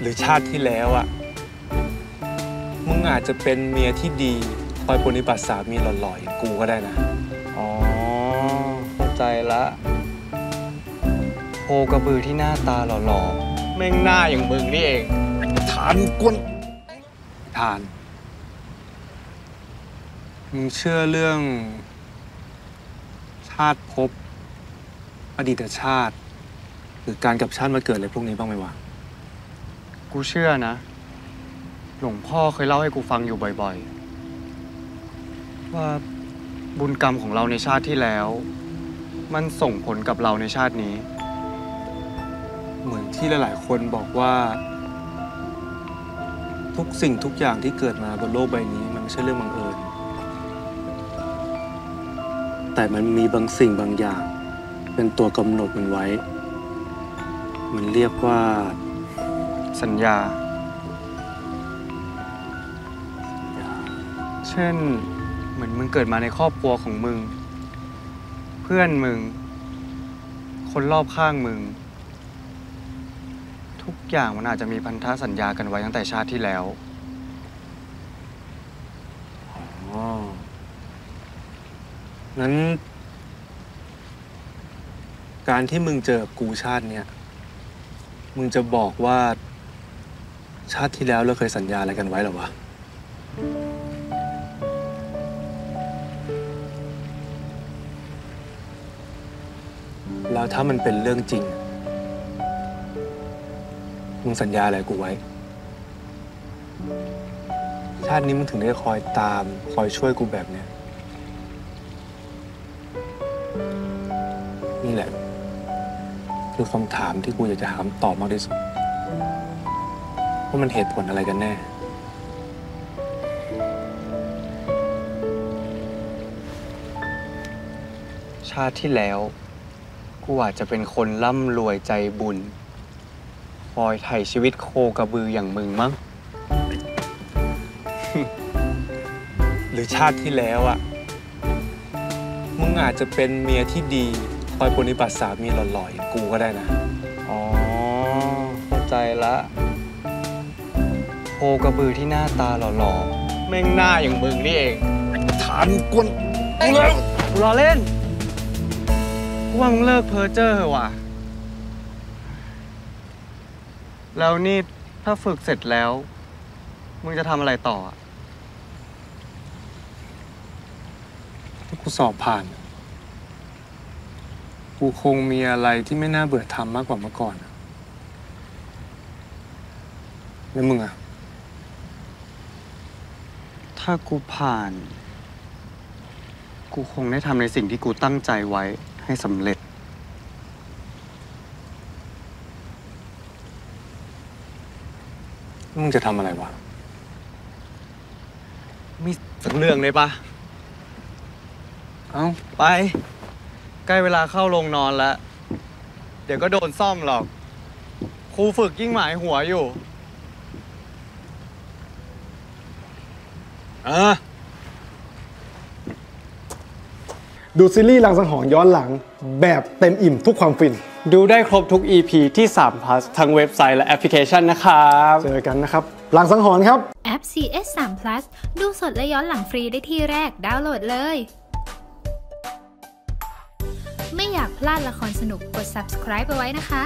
หรือชาติที่แล้วอะมึงอาจจะเป็นเมียที่ดีคอยปฏิบัติสามีหล่อๆอย่างกูก็ได้นะ อ๋อ เข้าใจละโคกระบือที่หน้าตาหล่อๆ แม่งหน้าอย่างมึงนี่เองทานกวนทาน มึงเชื่อเรื่อง ชาติภพอดีตชาติ หรือการกลับชาติมาเกิดอะไรพวกนี้บ้างไหมวะ กูเชื่อนะ หลวงพ่อเคยเล่าให้กูฟังอยู่บ่อยๆ ว่าบุญกรรมของเราในชาติที่แล้ว มันส่งผลกับเราในชาตินี้ เหมือนที่หลายๆ คนบอกว่า ทุกสิ่งทุกอย่างที่เกิดมาบนโลกใบนี้ มันไม่ใช่เรื่องบังเอิญ แต่มันมีบางสิ่งบางอย่าง เป็นตัวกำหนดมันไว้ มันเรียกว่า สัญญา เช่น เหมือนมึงเกิดมาในครอบครัวของมึง เพื่อนมึง คนรอบข้างมึง ทุกอย่างมันอาจจะมีพันธะสัญญากันไว้ตั้งแต่ชาติที่แล้วอ๋องั้น การที่มึงเจอกูชาติเนี่ย มึงจะบอกว่า ชาติที่แล้วเราเคยสัญญาอะไรกันไว้หรอวะ แล้วถ้ามันเป็นเรื่องจริง มึงสัญญาอะไรกูไว้ ชาตินี้มึงถึงได้คอยตาม คอยช่วยกูแบบเนี้ย นี่แหละ คือคำถามที่กูอยากจะถามตอบมากที่สุด ว่ามันเหตุผลอะไรกันแน่ ชาติที่แล้ว กูอาจจะเป็นคนร่ำรวยใจบุญ คอยไถ่ชีวิตโคกระบืออย่างมึงมั้ง หรือชาติที่แล้วอะมึงอาจจะเป็นเมียที่ดีคอยปฏิบัติสามีหล่อๆอย่างกูก็ได้นะ อ๋อ เข้าใจละโคกระบือที่หน้าตาหล่อๆ แม่งหน้าอย่างมึงนี่เองทานกวนกูแล้วกูรอเล่นกูว่ามึงเลิกเพ้อเจ้อเถอะว่ะแล้วนี่ถ้าฝึกเสร็จแล้ว มึงจะทำอะไรต่ออะถ้ากูสอบผ่าน กูคงมีอะไรที่ไม่น่าเบื่อทำมากกว่าเมื่อก่อนอะแล้วมึงอะ ถ้ากูผ่าน กูคงได้ทำในสิ่งที่กูตั้งใจไว้ให้สำเร็จ มึงจะทำอะไรวะ มีสักเรื่องเลยปะเอ้าไป ใกล้เวลาเข้าโรงนอนแล้ว เดี๋ยวก็โดนซ่อมหรอก ครูฝึกยิ่งหมายหัวอยู่ เออ ดูซีรีส์ลังสังหรณ์ย้อนหลัง แบบเต็มอิ่มทุกความฟิน ดูได้ครบทุก EP ที่3 plus ทั้งเว็บไซต์และแอปพลิเคชันนะครับ เจอกันนะครับลังสังหรณ์ครับ แอป CS 3 Plus ดูสดและย้อนหลังฟรีได้ที่แรก ดาวน์โหลดเลย ไม่อยากพลาดละครสนุกกด subscribe ไปไว้นะคะ